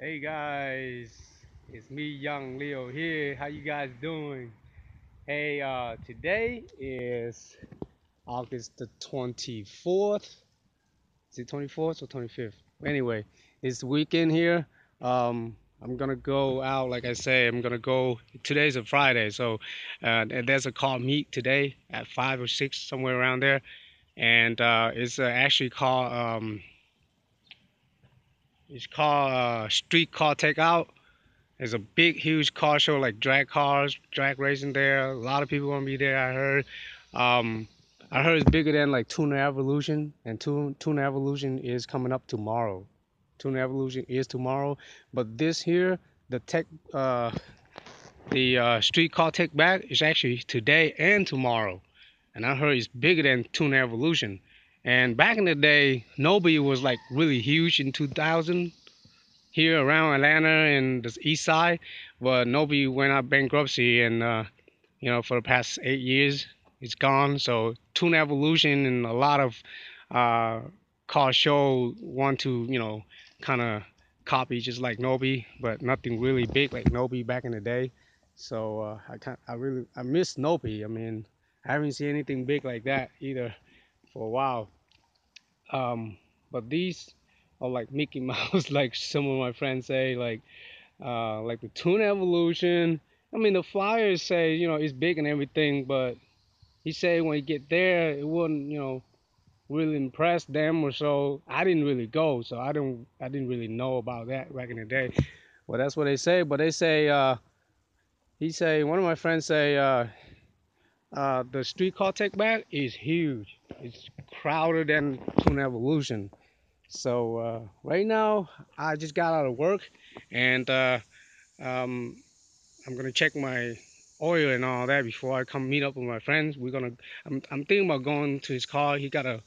Hey guys, it's me, Young Leo here. How you guys doing? Hey, uh, today is August the 24th. Is it 24th or 25th? Anyway, it's weekend here. Um, I'm gonna go out, like I say, I'm gonna go. Today's a Friday, so uh, there's a car meet today at five or six, somewhere around there, and uh, it's uh, actually called um, it's called uh, Street Car Takeout. There's a big, huge car show like drag cars, drag racing there. A lot of people gonna be there. I heard. Um, I heard it's bigger than like Tuner Evolution, and Tuner Evolution is coming up tomorrow. Tuner Evolution is tomorrow, but this here, the tech, uh, the uh, Street Car Take Back is actually today and tomorrow, and I heard it's bigger than Tuner Evolution. And back in the day, NOPI was like really huge in 2000 here around Atlanta and the east side. But NOPI went out bankruptcy and, uh, you know, for the past eight years, it's gone. So Tune Evolution and a lot of uh, car show want to, you know, kind of copy just like NOPI, but nothing really big like NOPI back in the day. So uh, I kind I really I miss NOPI. I mean, I haven't seen anything big like that either for a while. Um, but these are like Mickey Mouse, like some of my friends say, like uh, like the Tuner Evolution. I mean, the flyers say you know it's big and everything, but he said when you get there, it wouldn't you know really impress them or so. I didn't really go, so I don't I didn't really know about that back in the day. Well, that's what they say, but they say uh, he say one of my friends say uh, uh, the street car take back is huge. It's crowded than Tuner Evolution. So uh, right now, I just got out of work, and uh, um, I'm gonna check my oil and all that before I come meet up with my friends. We're gonna. I'm, I'm thinking about going to his car. He got a,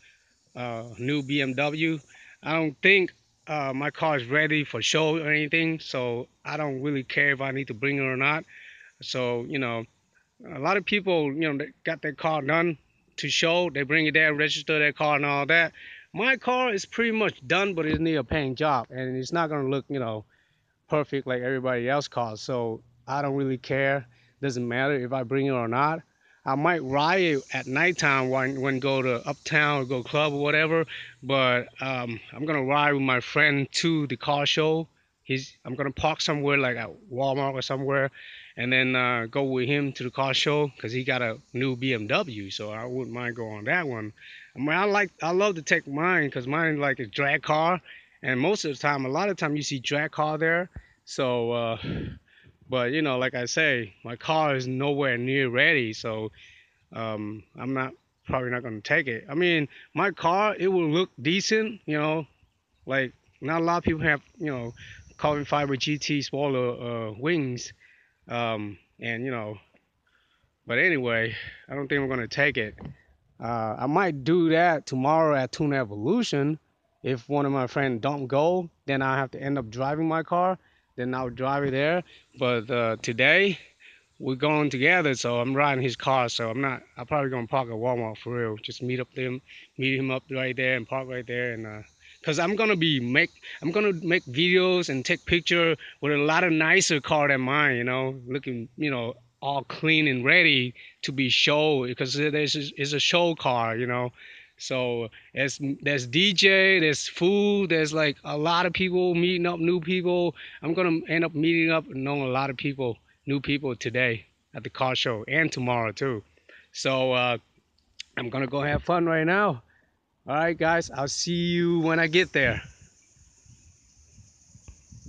a new BMW. I don't think uh, my car is ready for show or anything, so I don't really care if I need to bring it or not. So you know, a lot of people, you know, they got their car done to show. They bring it there, register their car and all that. My car is pretty much done, but it needs a paint job, and it's not gonna look, you know, perfect like everybody else cars. So I don't really care. Doesn't matter if I bring it or not. I might ride it at nighttime when when go to uptown or go club or whatever. But um, I'm gonna ride with my friend to the car show. He's I'm gonna park somewhere like at Walmart or somewhere, and then uh, go with him to the car show because he got a new BMW, so I wouldn't mind going on that one. I mean, I like, I love to take mine because mine like a drag car, and most of the time, a lot of time you see drag car there. So, uh, but you know, like I say, my car is nowhere near ready, so um, I'm not probably not gonna take it. I mean, my car it will look decent, you know, like not a lot of people have, you know, carbon fiber GT spoiler uh, wings um, and you know, but anyway, I don't think I'm gonna take it. Uh, I might do that tomorrow at Tuner Evolution. If one of my friends don't go, then I have to end up driving my car. Then I'll drive it there. But uh, today we're going together, so I'm riding his car. So I'm not. I'm probably gonna park at Walmart for real. Just meet up them, meet him up right there, and park right there, and uh, because I'm gonna be make I'm gonna make videos and take picture with a lot of nicer car than mine, you know, looking you know all clean and ready to be show because this is a show car, you know. So there's there's DJ, there's food, there's like a lot of people meeting up, new people. I'm gonna end up meeting up and knowing a lot of people, new people today at the car show and tomorrow too. So uh, I'm gonna go have fun right now. All right, guys, I'll see you when I get there.